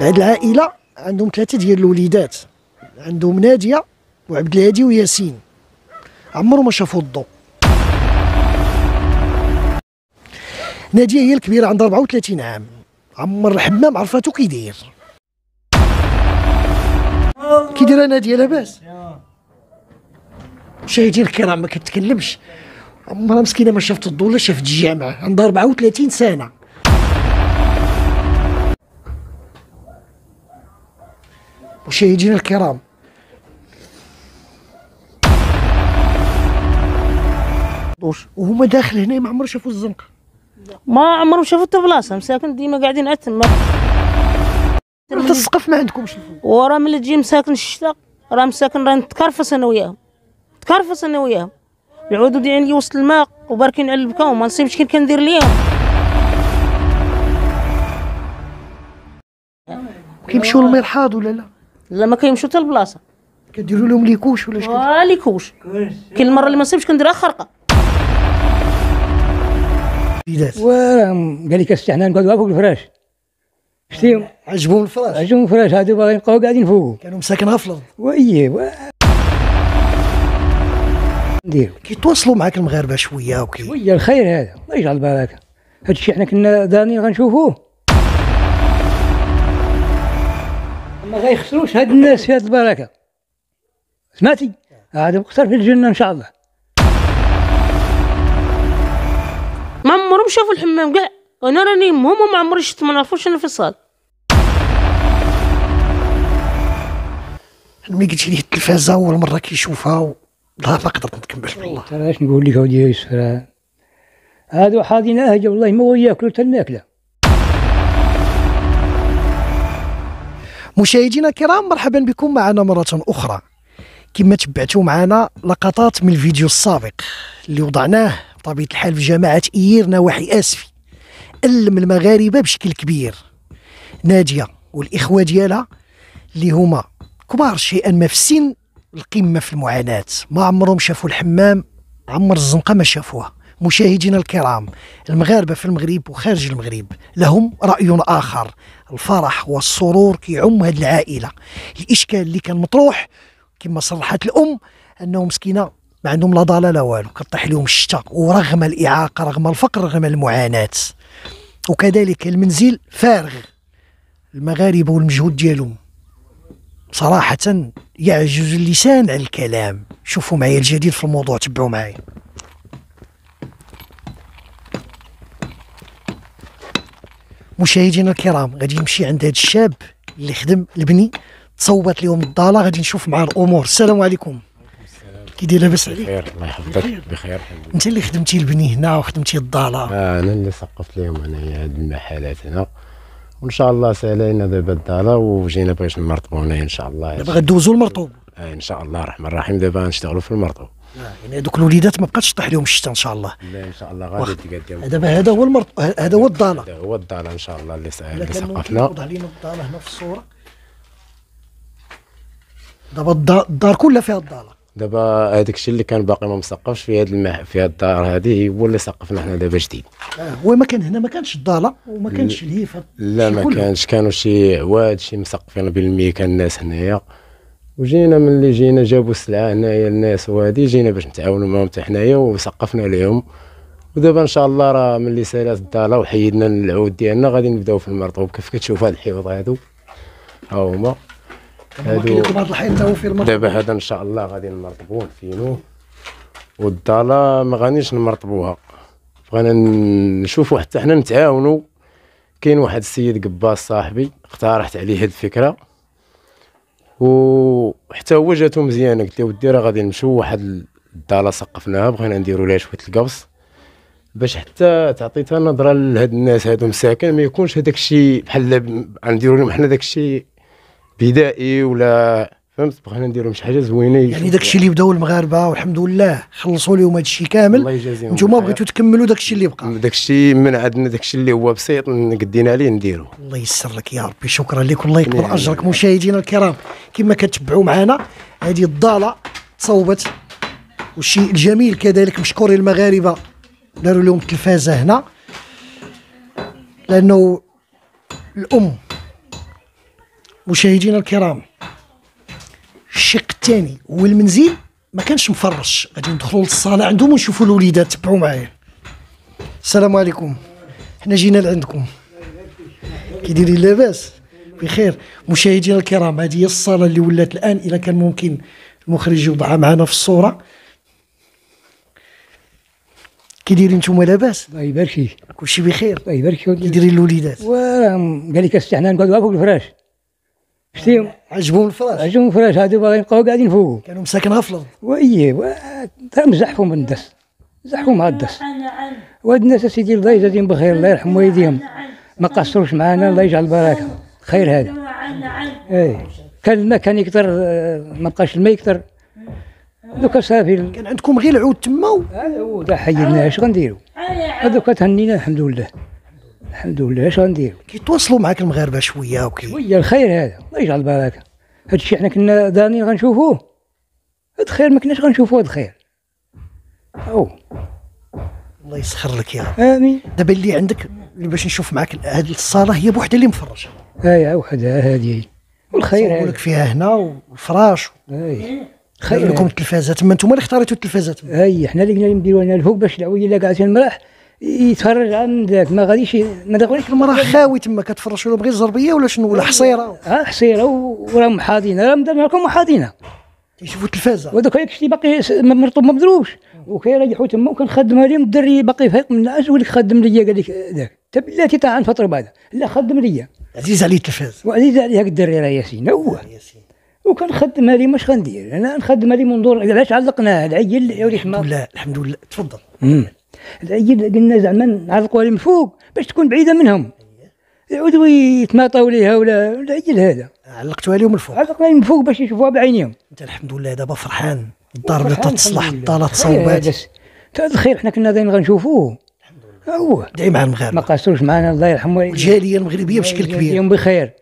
هاد العائلة عندهم ثلاثة ديال الوليدات. عندهم نادية وعبد الهادي وياسين. عمرهم ما شافوا الضوء نادية هي الكبيرة عندها 34 عام. عمر الحمام عرفاتو كي داير. كي دايرة نادية لاباس. مشاهدينا الكرام ما كتكلمش. عمرها مسكينة ما شافت الضوء ولا شافت الجامعة عندها 34 سنة. مشاهدينا الكرام. وهما داخل هنا ما عمرهم شافوا الزنقة. ما عمرهم شافوا حتى بلاصة مساكن ديما قاعدين عتم حتى السقف ما عندكمش وراه ملي تجي مساكن الشتاء راه مساكن راه نتكرفس أنا وياهم. تكرفس أنا وياهم. العودو ديالي وسط الماء وباركين على البكا وما نصيبش كي كندير ليهم. كيمشيو للمرحاض ولا لا؟ لا ما كيمشيو حتى البلاصة. كديروا لهم ليكوش ولا شكون؟ واليكوش كل مرة اللي ما نصيبش كنديرها خرقه وقال لي كاستحنا نقعدوا فوق الفراش. شتيهم عجبهم الفراش. عجبهم الفراش هادو باغيين يبقاو قاعدين فوقه كانوا مساكنها في الأرض وإيه و... نديرو. كيتواصلوا معاك المغاربة شوية وكي. ويا الخير هذا الله يجعل البركة. هاد الشيء حنا كنا دارين غنشوفوه. ما غيخسروش هاد الناس في هاد البركة. سمعتي؟ هذا مخسر في الجنة إن شاء الله. ما عمرهم شافوا الحمام كاع. أنا راني امهم وما عمري شفت ما نعرفوش أنا في الصال ملي قلت لي التلفازة أول مرة كيشوفها و... لا ما قدرت نكمل والله ترى اش نقول لك أودي يوسف؟ هادو حاضين اهجه والله ما هو ياكلوا حتى الماكلة. مشاهدينا الكرام مرحبا بكم معنا مرة أخرى. كما تبعتوا معنا لقطات من الفيديو السابق اللي وضعناه بطبيعة الحال في جماعة إيير نواحي آسفي ألم المغاربة بشكل كبير. نادية والإخوة ديالها اللي هما كبار شيئا ما في السن القمة في المعاناة. ما عمرهم شافوا الحمام عمر الزنقة ما شافوها. مشاهدينا الكرام المغاربة في المغرب وخارج المغرب لهم رأي آخر الفرح والسرور كيعم هذه العائلة. الإشكال اللي كان مطروح كما صرحت الأم أنه مسكينة ما عندهم لا ضالة لا والو كطيح لهم الشتاء ورغم الإعاقة رغم الفقر رغم المعاناة. وكذلك المنزل فارغ. المغاربة والمجهود ديالهم صراحة يعجز اللسان عن الكلام. شوفوا معايا الجديد في الموضوع تبعوا معايا. مشاهدينا الكرام غادي نمشي عند هذا الشاب اللي خدم البني تصوبت لهم الضالة غادي نشوف معاه الأمور. السلام عليكم. كي داير لاباس عليك؟ بخير الله يحفظك. بخير. الحمد أنت اللي خدمتي البني هنا وخدمتي الضالة. آه أنا اللي سقفت لهم أنايا هاد المحلات هنا. وإن شاء الله سألينا دابا الدارة وجينا باش نمرطبوا هنايا إن شاء الله. دابا غدوزوا المرطوب. آه إن شاء الله الرحمن الرحيم. دابا غنشتغلوا في المرطوب. يعني هذوك الوليدات ما بقاتش طيح لهم الشتاء إن شاء الله. لا إن شاء الله. غادي تقدم دابا هذا هو المرط هذا هو الضاله هذا هو الدارة إن شاء الله اللي كان سقفنا. توضح لنا الضاله هنا في الصورة. دابا الدار, كلها فيها الضاله دابا هذاك الشيء اللي كان باقي ما مسقفش في هاد المح... في هاد الدار هذه هو اللي سقفنا حنا دابا جديد. آه هو ما كان هنا ما كانش الضاله وما كانش الهيفة لا ما كله. كانش كانوا شي عواد شي مسقفين بالميكا الناس هنايا. وجينا ملي جينا جابوا السلعة هنايا الناس وهادي جينا باش نتعاونوا معاهم حتى حنايا وسقفنا لهم ودابا إن شاء الله راه ملي سالات الداله وحيدنا العود ديالنا غادي نبداو في المرطوب. كيف كتشوف هاد الحيوط هادو؟ ها هما. هادو دابا هذا إن شاء الله غادي نمرطبوه نفينوه. والداله ما غاديش نمرطبوها. بغينا نشوفوا حتى حنا نتعاونوا. كاين واحد السيد قباص صاحبي اقترحت عليه هاد الفكرة. وحتى هو جاتو مزيانه قلت له ودي راه غادي نمشيو واحد الداله سقفناها بغينا نديروا ليها شوية القبص باش حتى تعطيتها نظرة لهاد الناس هادو مساكن ما يكونش هذاك الشيء بحال نديروا لهم حنا داك الشيء بدائي ولا فهمت؟ بغينا ندير لهم شي حاجة زوينة. يعني داك الشيء اللي بداو المغاربه والحمد لله خلصوا لهم هذا الشيء الله كامل يجازيهم نتوما. بغيتوا تكملوا داك الشيء اللي بقى. داك الشيء من عندنا داك الشيء اللي هو بسيط قدينا عليه نديرو. الله يسر لك يا ربي شكرا لك والله يكبر. أجرك مشاهدينا الكرام. كما كتبعوا معنا هذه الضالة تصوبت والشيء الجميل كذلك مشكورين المغاربة. داروا لهم التلفازه هنا. لأنه الأم مشاهدينا الكرام الشق الثاني هو المنزل ما كانش مفرش. غادي ندخلوا للصالة عندهم ونشوفوا الوليدات تبعوا معايا. السلام عليكم. حنا جينا لعندكم. كي دايرين لاباس بخير. مشاهدينا الكرام هذه هي الصالة اللي ولات الآن إذا كان ممكن المخرج يوضعها معنا في الصورة. كي دايرين نتوما لاباس؟ الله يبارك فيك. كلشي بخير. الله يبارك فيك. كي دايرين الوليدات؟ وراهم قال لك استحينا نقعدوا فوق الفراش. شتيهم عجبهم الفراش. عجبهم الفراش. هادو باغيين يبقاو قاعدين فوق كانوا مساكنها في الأرض وإيه مزحفوا من الدس زحفوا مع الدس وهاد الناس سيدي الله يجازيهم بخير الله يرحم والديهم. ما قصروش معنا الله يجعل البركة. خير هذا. اي كان الماء كان يكثر آه، ما بقاش الماء يكثر. دوكا صافي كان عندكم غير العود تما و- هذا هو دا حيدنا اش غنديرو؟ هذوك تهنينا الحمد لله. الحمد لله اش غنديرو؟ كيتواصلوا معاك المغاربة شوية وكي ويا الخير هذا الله يجعل البركة. هذا الشيء حنا كنا دانين غنشوفوه. هاد خير ما كناش غنشوفوه هاد خير أو. الله يسخر لك يا رب. آمين. دابا اللي عندك اللي باش نشوف معاك هذه الصالة هي بوحدها اللي مفرشة. هاي وحده هذه والخير هذا. لك فيها هنا والفراش هاي. خير. خير. لكم التلفازات تما أنتم اللي اختاريتوا التلفازات. هاي حنا اللي قلنا نديرو هنا الفوق باش العويه اللي قاعدين المراح يتفرج عن ذاك ما غاديش ما داخلينش المراه خاوي تما كتفرشوا لهم غير زربيه ولا شنو؟ ولا حصيرة؟ ها حصيرة وراهم حاضينه راهم درنا لكم وحاضينه تيشوفوا التلفازة. وذاك هيك شتي باقي مرطوب ما مضروبش وكيريحوا تما وكنخدمها لهم الدري باقي فايق من الناس ولك خدم ليا قال لك ذاك. تا بلاتي تاع عن فترة بعد. لا خدم ليا. عزيز عليه التلفاز. وعزيز عليه هاك الدري راه ياسين. هو. وكنخدمها لي ماش غندير؟ أنا نخدمها لي منظور علاش علقناها العيل يا ولي الحمد حمار لله الحمد لله. تفضل. مم. العيد قلنا زعما نعلقوها لهم فوق باش تكون بعيدة منهم. يعودوا يتماطوا ليها ولا العيد هذا علقتوها لهم الفوق علقنا لهم فوق باش يشوفوها بعينيهم. أنت الحمد لله دابا فرحان. الدار بدات تصلح الحمد لله. الطالات صوبات هذا س- تا الخير حنا كنا دايرين غنشوفوه. هو دعي مع ما المغاربه قاصروش معنا الله يرحمه الجاليه المغربية بشكل كبير. يوم بخير.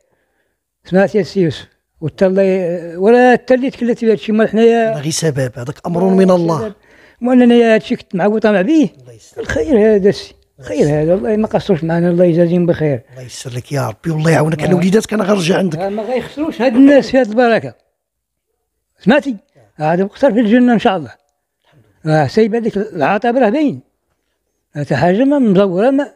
سمعت يا سي يوسف. وتا الله ولا حتى اللي تكلت بهذا الشيء مال حنايا هذا غير سبب. هذاك أمر من الله. وأنا انايا هذا الشيء كنت معقول طامع به الخير هذا السي خير هذا الله ما قصروش معنا. الله يجازيهم بخير الله يسر لك يا ربي. والله يعاونك. على وليداتك أنا غنرجع عندك. ما غيخسروش هاد الناس في هاد البركة. سمعتي؟ هذا مقصر في الجنة إن شاء الله. آه سايب هذيك العطب راه باين. هذا حاجة ما مزورة ما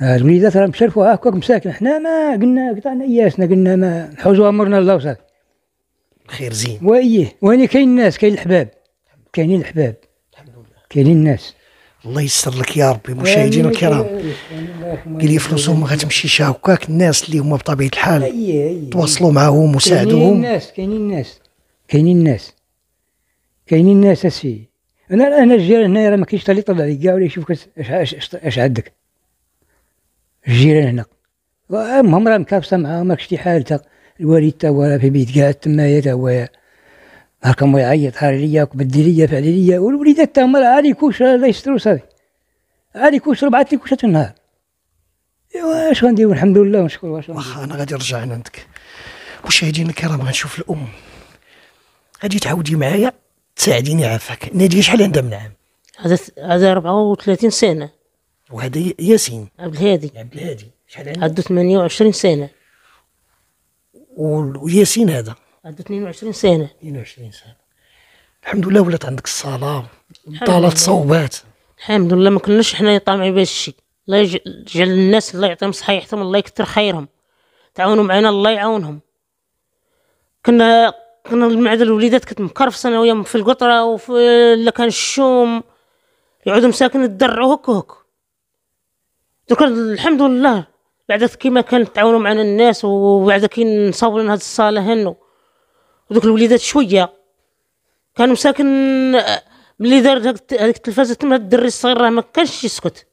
آه الوليدات راه مشرفوا هكاك مساكن. حنا ما قلنا قطعنا ياسنا قلنا ما نحوزوا امرنا الله وصافي خير زين. وإيه؟ وين كاين الناس كاين الحباب كاينين الحباب كاينين الناس. الله يسر لك يا ربي مشاهدينا الكرام. قال لي فلوسهم ما غتمشيش هكاك الناس اللي هما بطبيعة الحال تواصلوا كاينين وساعدوهم. الناس كاينين الناس. كاينين الناس. كاينين الناس أسي. أنا أنا الجيران هنا راه ما كاينش اللي يطلع لي كاع ولا يشوفك اش اش عندك. الجيران هنا. المهم راه مكابسة معاهم ماكش شي حالته الوالد تا هو راه في بيت قاعد تمايا تا هو هاكا مو يعيط هاري ليا وبدي ليا فعلي ليا. والوليدات تا هما راه عادي كوش لا يستروا صافي عادي كوش بعث لي كوشات في النهار. ايوا اش غنديروا الحمد لله ونشكر واش واخا أنا غادي نرجع عندك. مشاهدينا الكرام غنشوف الأم. غادي تعاودي معايا تساعديني عافاك. ناديه شحال عندها من عام؟ هذا هذا 34 سنة. وهذا ي- ياسين. عبد الهادي. عبد الهادي. شحال عندها؟ عنده 28 سنة. وال- وياسين هذا. عنده 22 سنة. 22 سنة. الحمد لله ولات عندك الصلاة. طالت صوبات. الحمد لله ما كناش حنا طامعين بهذا الشيء. الله يج- يجعل الناس الله يعطيهم صحة يحتم الله يكثر خيرهم. تعاونوا معنا الله يعاونهم. كنا كنا المعدة الوليدات كانت مكرفصة أنا وياهم في القطرة وفي لا كان الشوم. يقعدوا مساكن يتدرعوا هك هك دوكا الحمد لله. بعد كيما كانت تعاونوا معنا الناس وبعد كي نصاوبوا لنا هاد الصالة هنو ودوك الوليدات شوية. كانوا مساكن ملي دار هذيك التلفازة تما الدري الصغير راه ما كانش يسكت.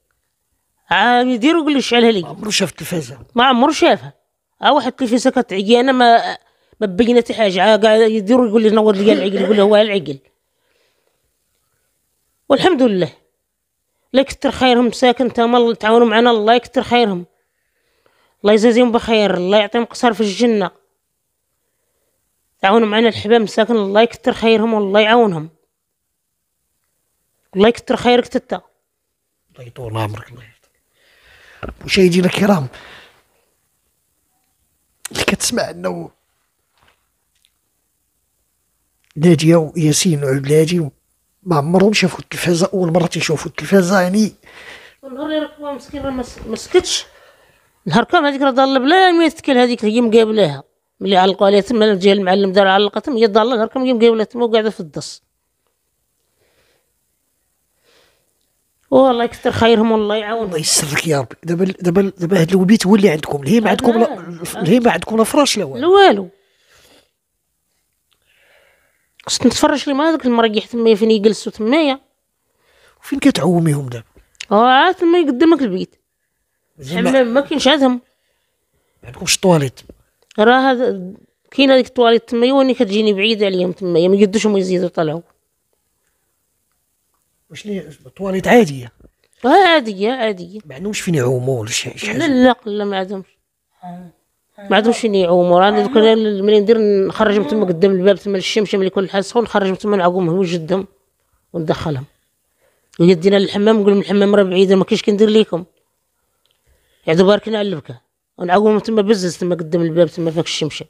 عاد يدير ويقول لي شعلها لي. عمرو شاف التلفازة. ما عمرو شافها. ها واحد التلفزه كتعيي أنا ما ما بينت حاجة. قاعد يدير يقول لي نور لي العقل يقول له هو العقل. والحمد لله. الله يكثر خيرهم ساكن تما تعاونوا معنا الله يكثر خيرهم. الله يجازيهم بخير الله يعطيهم قصر في الجنة. تعاونوا معنا الحباب مساكن الله يكثر خيرهم والله يعاونهم. الله يكثر خيرك تتا. الله يطول عمرك الله مشاهدينا الكرام اللي كتسمع انه ناديه وياسين وعبد الهادي ما عمرهم شافوا التلفازه أول مرة تيشوفوا التلفازه يعني النهار اللي ركبها مسكين راه ما سكتش نهار كامل هذيك راه ضال بلا ما يتكل هذيك هي مقابلاها. ملي علقوا عليها تما جا المعلم دار علقها تما هي ضالة نهار كامل هي مقابلها تما وقاعدة في الدص والله يكثر خيرهم والله يعاونهم. الله يسرك يا ربي. دابا دابا دابا هاد الوليد هو اللي عندكم اللي هي ما عندكم لا ما عندكم لا فراش لا والو. لا والو خصك نتفرج لي هذاك المريح تما فين يجلسوا تمايا فين كتعوميهم دابا؟ آه عاد تما قدامك البيت. حمام ما كاينش عندهم. ما عندكمش طواليت. راه هذا كاين هذيك الطواليت تما واني كتجيني بعيده عليهم تما ما يقدوش هما يزيدوا يطلعوا شنو طواليت عادية؟ آه عادية عادية. ما عندهمش فين يعوموا ولا شي شي لا حاجة؟ لا لا ما عندهمش. ما عندهمش فين يعوموا راه ملي ندير نخرجهم تما قدام الباب تما للشمس ملي يكون الحال سخون نخرجهم تما نعقومهم نوجدهم وندخلهم. ويدينا للحمام نقول لهم الحمام راه بعيده ما كاينش كندير ليكم. يعدو باركين على البكا. ونعقومهم تما بزز تما قدام الباب تما فاك الشمشة.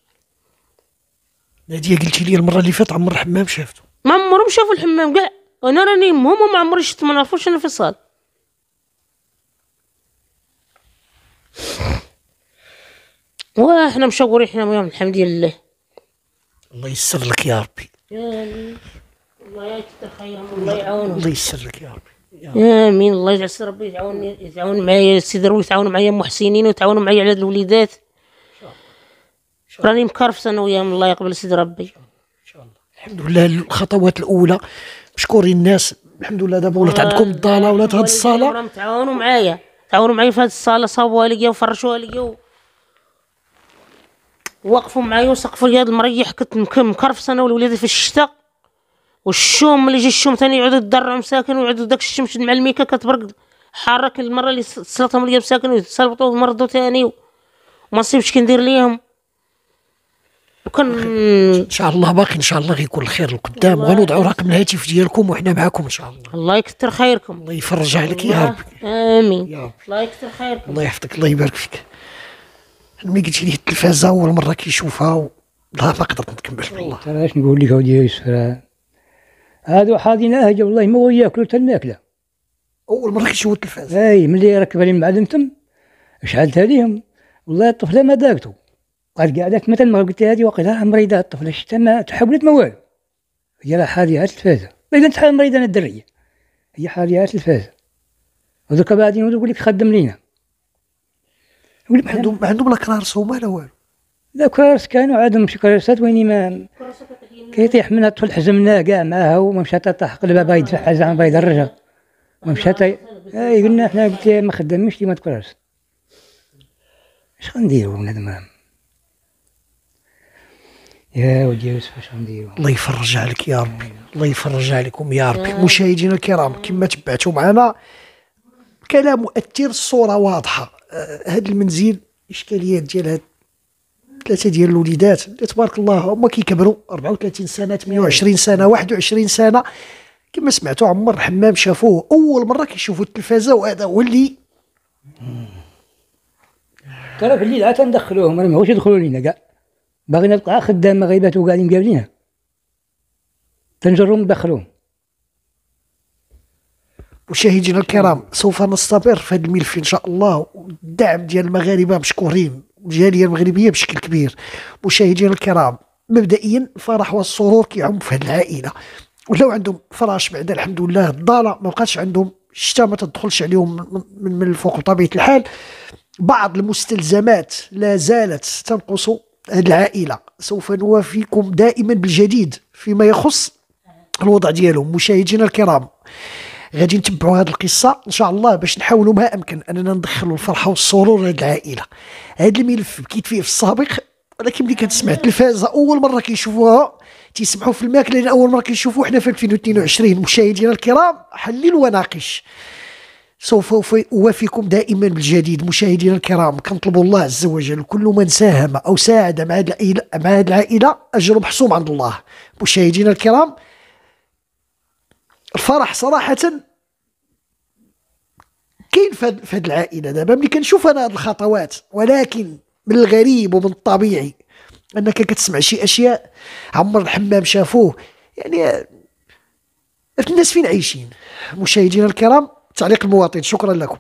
نادية قلتي لي المرة اللي فاتت عمر الحمام شافته. ما عمرهم شافوا الحمام كاع أنا راني امهم وما عمري شفت ما نعرفوش أنا في الصال وإحنا مشورين إحنا وياهم الحمد لله. الله يسر لك يا ربي. الله. يكثر خيرهم الله يعاونهم الله يسر لك يا ربي. آمين. الله يجعل سي ربي يتعاون يتعاون معايا السي دروي يتعاون معايا محسنين ويتعاونوا معايا على هاد الوليدات. راني مكرفس أنا وياهم. الله يقبل سيدي ربي. الحمد لله الخطوات الأولى. مشكورين الناس الحمد لله دابا ولات عندكم الضالة ولات هاد الصالة. راهم تعاونوا معايا. تعاونوا معايا في هاد الصالة. صابوها ليا وفرشوها ليا و... وقفوا معايا وسقفوا لي هاد المريح. كنت مك- مكرفس أنا والولاد في الشتاء. والشوم ملي يجي الشوم ثاني يقعدوا يدرعوا مساكن ويعودوا داك الشمس مع الميكا كتبرق حرك المرة اللي صلتهم ليا مساكن ويتسلبطوا ومرضوا ثاني. وما نصيبش كي ندير ليهم. وكان إن شاء الله باقي إن شاء الله غيكون الخير القدام. غنوضعوا رقم الهاتف ديالكم وحنا معاكم إن شاء الله. الله يكثر خيركم. الله يفرج عليك يا ربي. آمين. يا رب الله يكثر خيركم. الله يحفظك الله يبارك فيك. ملي قلتي لي التلفازة أول مرة كيشوفها و... لا ما قدرت نكمل والله ترى اش نقول لك اودي يوسف هادو حاضين اهجا والله ما هو ياكلوا حتى الماكلة. اول مره كيشوفوا التلفازه أي ملي ركب عليهم معلم تم شعلت عليهم. والله الطفلة ما داكتو قالت قعدت مثلا ما قلت هذه وقيلا مريضة الطفلة شتا ما تحولت ما والو. هي راه حاليها التلفازة. إذا أنت حال مريضة أنا الدرية. هي حاليها التلفازة. وذوك بعدين يقول لك خدم لينا. يقول عندهم ما عندهم لا كرارس هما لا والو. لا كرارس كانوا عندهم شي كراسات ويني ما كيطيح منها الطفل حزمناه كاع معاها وما مشات طاح قلبها باغي يدفعها زعما باغي يدرجها ما مشات اي قلنا إحنا قلت لها ما خدامينش ديما كرارس اش غنديروا بنادم؟ يا ودي يوسف اش غنديروا الله يفرج عليك يا ربي الله يفرج عليكم يا ربي. مشاهدينا الكرام كما تبعتوا معنا كلام مؤثر الصورة واضحة. آه، هذا المنزل إشكاليات ديال هاد ثلاثة ديال الوليدات. اللي تبارك الله هما كيكبروا 34 سنة 28 سنة 21 سنة. كما سمعتوا عمر الحمام شافوه أول مرة كيشوفوا التلفازة وهذا هو اللي ترى في الليل عاد ندخلوهم ما ماهوش يدخلوا لينا كاع. باغيين نبقى خدام غيبات وقاعدين مقابلينها تنجرهم ندخلوهم مشاهدينا الكرام سوف نستمر في هذا الملف إن شاء الله. والدعم ديال المغاربة مشكورين. والجاليه المغربية بشكل كبير. مشاهدينا الكرام مبدئيا الفرح والسرور كيعم في هذه العائلة. ولاو عندهم فراش بعد الحمد لله الضالة ما بقاتش عندهم الشتاء ما تدخلش عليهم من, من الفوق بطبيعه الحال. بعض المستلزمات لا زالت تنقص هذه العائلة. سوف نوافيكم دائما بالجديد فيما يخص الوضع ديالهم. مشاهدينا الكرام غادي نتبعوا هذه القصة إن شاء الله باش نحاولوا ما أمكن أننا ندخلوا الفرحة والسرور لهذه العائلة. هذا الملف بكيت فيه في السابق ولكن ملي كتسمع التلفازه أول مرة كيشوفوها تيسمحوا في الماكلة لأن أول مرة كيشوفوا حنا في 2022 مشاهدينا الكرام حلل وناقش سوف أوافيكم دائما بالجديد مشاهدينا الكرام. كنطلب الله عز وجل كل من ساهم أو ساعد مع العائله مع هذه العائلة أجر محسوم عند الله. مشاهدينا الكرام الفرح صراحة كاين في هاد العائلة دابا. ملي كنشوف أنا هاد الخطوات ولكن من الغريب ومن الطبيعي أنك كتسمع شي أشياء عمر الحمام شافوه يعني الناس فين عايشين؟ مشاهدينا الكرام تعليق المواطن شكرا لكم.